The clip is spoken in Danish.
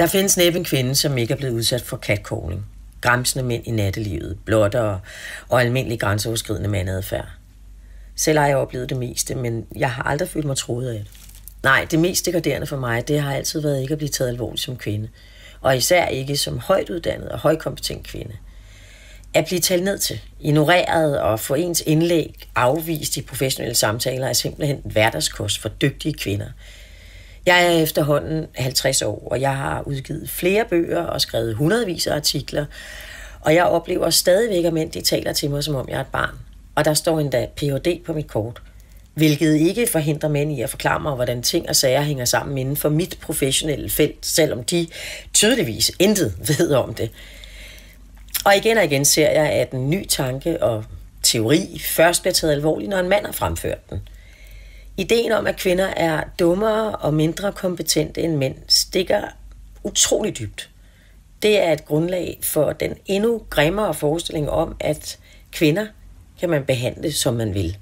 Der findes næppe en kvinde, som ikke er blevet udsat for catcalling. Græmsende mænd i nattelivet, blotter og almindelig grænseoverskridende mandadfærd. Selv har jeg oplevet det meste, men jeg har aldrig følt mig troet af det. Nej, det mest degraderende for mig, det har altid været ikke at blive taget alvorligt som kvinde. Og især ikke som højt uddannet og højkompetent kvinde. At blive talt ned til, ignoreret og få ens indlæg afvist i professionelle samtaler er simpelthen hverdagskost for dygtige kvinder. Jeg er efterhånden 50 år, og jeg har udgivet flere bøger og skrevet hundredvis af artikler, og jeg oplever stadigvæk, at mænd de taler til mig, som om jeg er et barn. Og der står endda Ph.D. på mit kort hvilket ikke forhindrer mænd i at forklare mig, hvordan ting og sager hænger sammen inden for mit professionelle felt, selvom de tydeligvis intet ved om det. Og igen og igen ser jeg, at en ny tanke og teori først bliver taget alvorligt, når en mand har fremført den. Ideen om, at kvinder er dummere og mindre kompetente end mænd, stikker utrolig dybt. Det er et grundlag for den endnu grimmere forestilling om, at kvinder kan man behandle, som man vil.